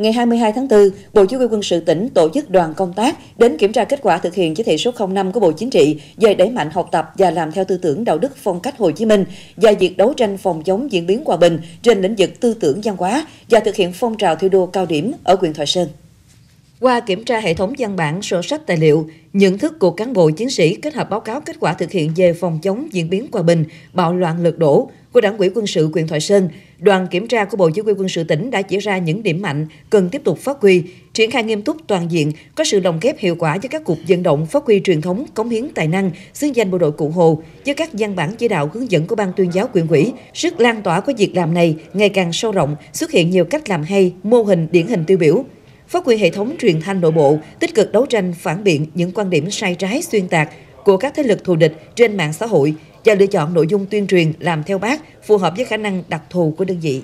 Ngày 22 tháng 4, Bộ Chỉ huy quân sự tỉnh tổ chức đoàn công tác đến kiểm tra kết quả thực hiện chỉ thị số 05 của Bộ Chính trị về đẩy mạnh học tập và làm theo tư tưởng đạo đức phong cách Hồ Chí Minh và việc đấu tranh phòng chống diễn biến hòa bình trên lĩnh vực tư tưởng văn hóa và thực hiện phong trào thi đua cao điểm ở huyện Thoại Sơn. Qua kiểm tra hệ thống văn bản, sổ sách tài liệu, nhận thức của cán bộ chiến sĩ kết hợp báo cáo kết quả thực hiện về phòng chống diễn biến hòa bình, bạo loạn lật đổ của Đảng ủy quân sự huyện Thoại Sơn, đoàn kiểm tra của Bộ Chỉ huy quân sự tỉnh đã chỉ ra những điểm mạnh cần tiếp tục phát huy, triển khai nghiêm túc toàn diện, có sự lồng ghép hiệu quả với các cuộc vận động phát huy truyền thống, cống hiến tài năng, xứng danh bộ đội Cụ Hồ với các văn bản chỉ đạo hướng dẫn của ban tuyên giáo quyền ủy. Sức lan tỏa của việc làm này ngày càng sâu rộng, xuất hiện nhiều cách làm hay, mô hình điển hình tiêu biểu phát huy hệ thống truyền thanh nội bộ, tích cực đấu tranh phản biện những quan điểm sai trái xuyên tạc của các thế lực thù địch trên mạng xã hội và lựa chọn nội dung tuyên truyền làm theo bác phù hợp với khả năng đặc thù của đơn vị.